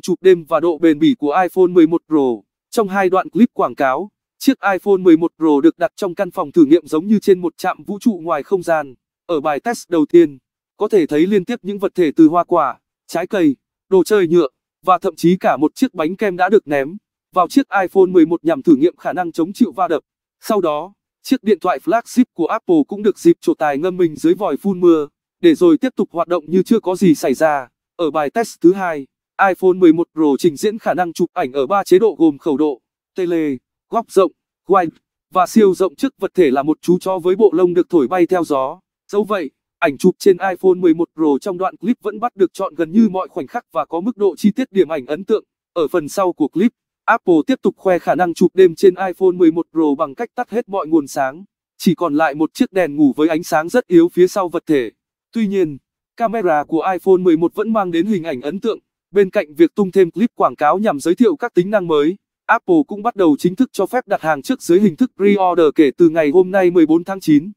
chụp đêm và độ bền bỉ của iPhone 11 Pro. Trong hai đoạn clip quảng cáo, chiếc iPhone 11 Pro được đặt trong căn phòng thử nghiệm giống như trên một trạm vũ trụ ngoài không gian. Ở bài test đầu tiên, có thể thấy liên tiếp những vật thể từ hoa quả, trái cây, đồ chơi nhựa, và thậm chí cả một chiếc bánh kem đã được ném vào chiếc iPhone 11 nhằm thử nghiệm khả năng chống chịu va đập. Sau đó, chiếc điện thoại flagship của Apple cũng được dịp trổ tài ngâm mình dưới vòi phun mưa, để rồi tiếp tục hoạt động như chưa có gì xảy ra. Ở bài test thứ hai, iPhone 11 Pro trình diễn khả năng chụp ảnh ở 3 chế độ gồm khẩu độ, tele, góc rộng, wide và siêu rộng trước vật thể là một chú chó với bộ lông được thổi bay theo gió. Dẫu vậy, ảnh chụp trên iPhone 11 Pro trong đoạn clip vẫn bắt được chọn gần như mọi khoảnh khắc và có mức độ chi tiết điểm ảnh ấn tượng. Ở phần sau của clip, Apple tiếp tục khoe khả năng chụp đêm trên iPhone 11 Pro bằng cách tắt hết mọi nguồn sáng. Chỉ còn lại một chiếc đèn ngủ với ánh sáng rất yếu phía sau vật thể. Tuy nhiên, camera của iPhone 11 vẫn mang đến hình ảnh ấn tượng. Bên cạnh việc tung thêm clip quảng cáo nhằm giới thiệu các tính năng mới, Apple cũng bắt đầu chính thức cho phép đặt hàng trước dưới hình thức pre-order kể từ ngày hôm nay 14 tháng 9.